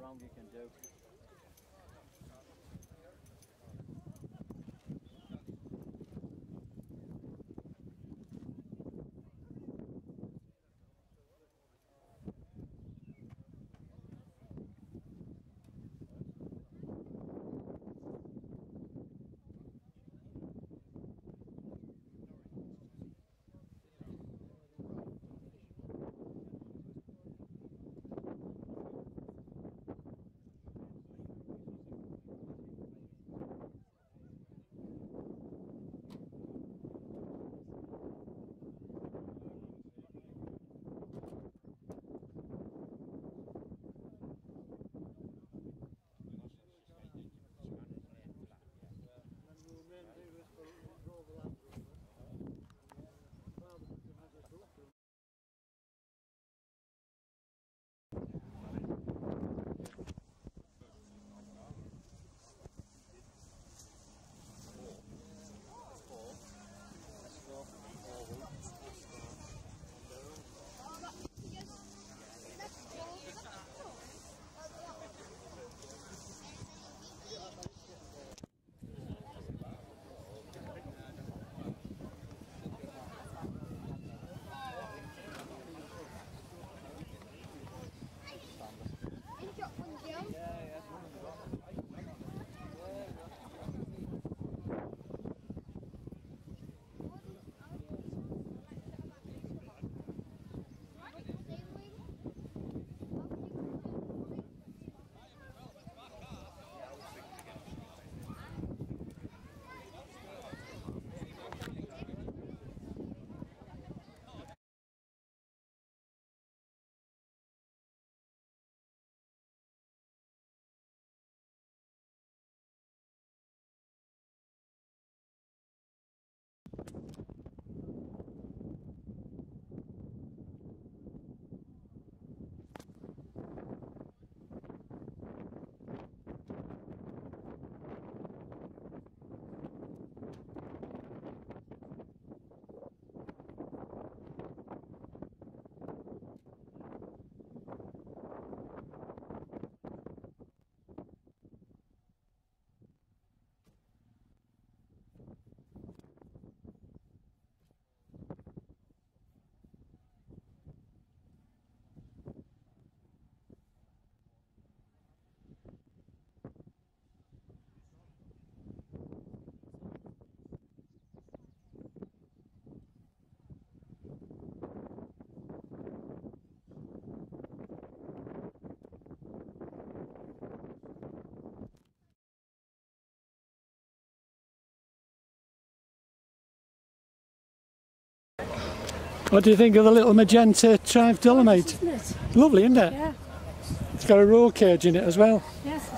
around you can do. What do you think of the little magenta Triumph Dolomite? Isn't it? Lovely, isn't it? Yeah. It's got a roll cage in it as well. Yes.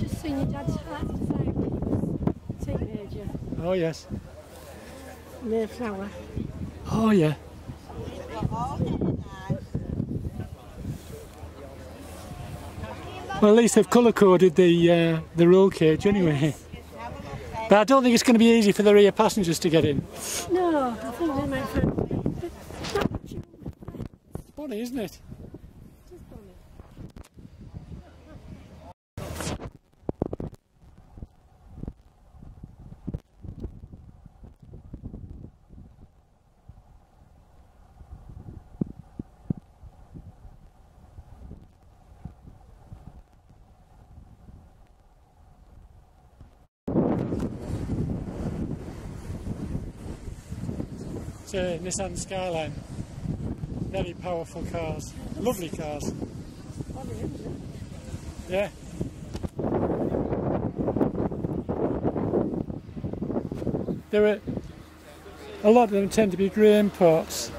Just seen your dad's heart attack when he was a teenager. Oh yes. Mayflower. Oh yeah. Well, at least they've colour coded the uh, the roll cage anyway. But I don't think it's going to be easy for the rear passengers to get in. No, I think they might find Funny, isn't it? Nissan Skyline. Very powerful cars. Lovely cars. Yeah. There are a lot of them tend to be grey imports.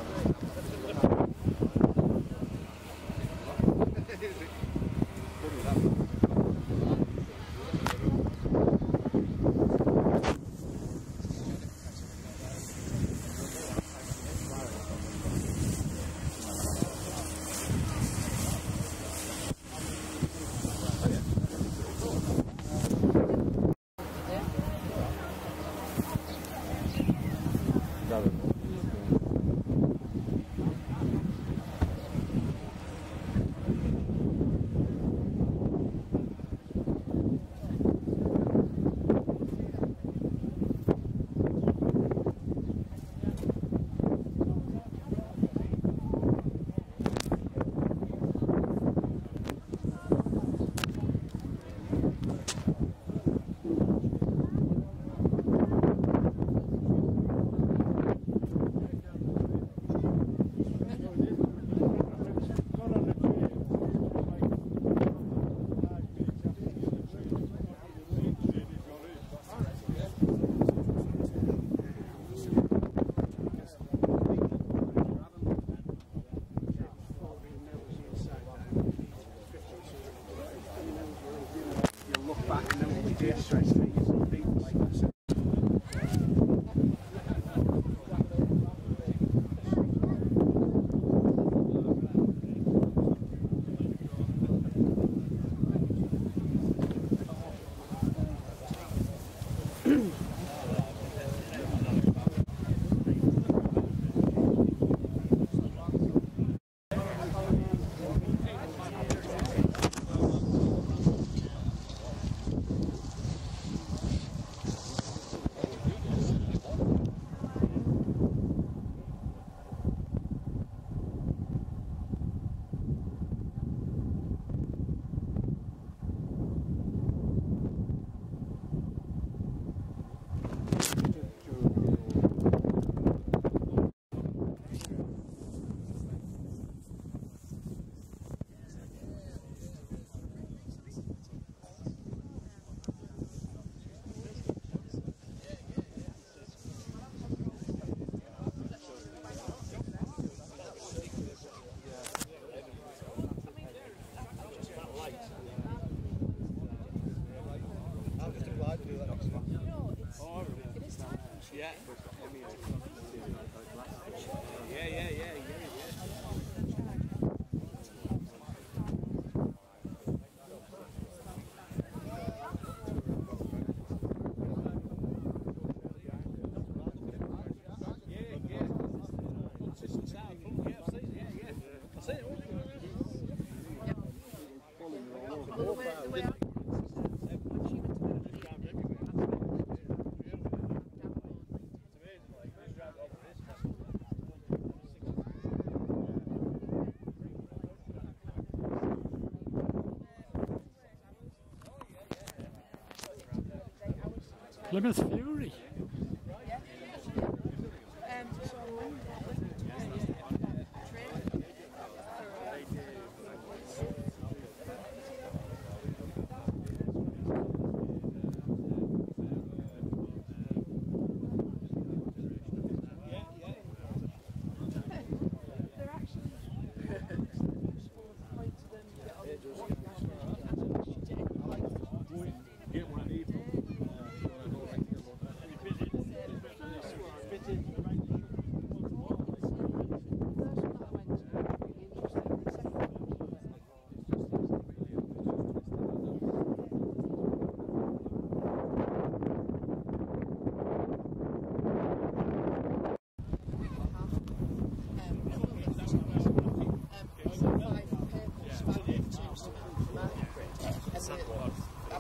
Plymouth Fury.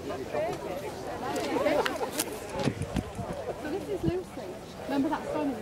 So this is Lucy. Remember that song